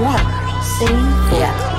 one.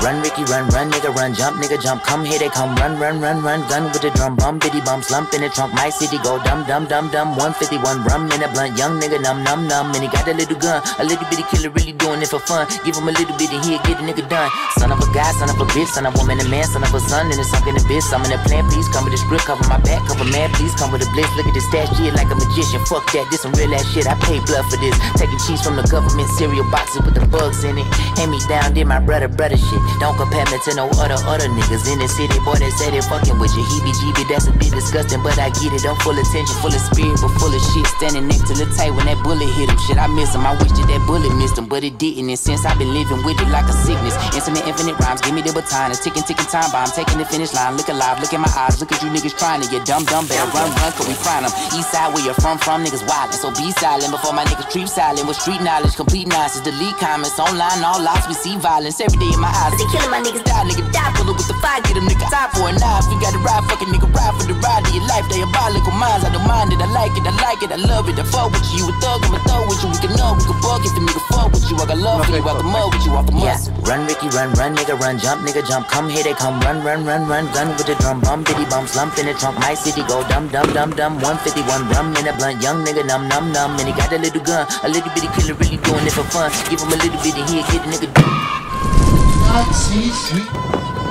Ricky, run, run, nigga, run, jump, nigga, jump. Come here, they come, run, run, run, run. Gun with the drum, bum, biddy bum, slump in the trunk. My city go dum, dum, dum, dum. 151 rum in a blunt, young nigga, num, num, num. And he got a little gun, a little bitty killer, really doing it for fun. Give him a little bit and he'll get a nigga done. Son of a guy, son of a bitch, son of a woman, a man, son of a son, and it's in the bitch. I'm in the plan, please come with the script, cover my back, cover man, please come with a blitz. Look at this stash shit like a magician. Fuck that, this some real ass shit. I pay blood for this. Taking cheese from the government cereal boxes with the bugs in it. Hand me down, did my brother, brother shit. Don't compare me to no other, other niggas in the city. Boy, they say they fucking with you. Heebie jeebie, that's a bit disgusting, but I get it. I'm full of tension, full of spirit, but full of shit. Standing next to the tight when that bullet hit him. Shit, I miss him. I wish that that bullet missed him, but it didn't. And since I've been living with it like a sickness, infinite, infinite rhymes, give me the baton. It's ticking, ticking time bomb. Taking the finish line. Look alive, look in my eyes. Look at you niggas trying to get dumb, dumb. Better run, run, cause we find them. East side where you're from, from niggas wildin'. So be silent before my niggas treat silent. With street knowledge, complete nonsense. Delete comments online, all lost. We see violence every day in my eyes. They killing my niggas, die, nigga, die. Pull up with the fire, get a nigga. Time for a knife. We gotta ride, fucking nigga, ride for the ride of your life. Diabolical minds, I don't mind it. I like it, I like it, I love it. I fuck with you, you a thug, I'm a thug with you. We can know, we can fuck if a nigga fuck with you. I got love for you, I can mud with you off the muscle. Yeah. Run, Ricky, run, run, nigga, run, jump, nigga, jump. Come here, they come, run, run, run, run. Gun with the drum, bum, bitty bum, slump in the trunk. My city go dumb, dumb, dumb, dumb. 151 rum in a blunt, young nigga, numb, numb, numb. And he got a little gun, a little bitty killer, really doing it for fun. Give him a little bit and he'll get a nigga. Ah, see Sweet.